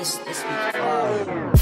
miss this before.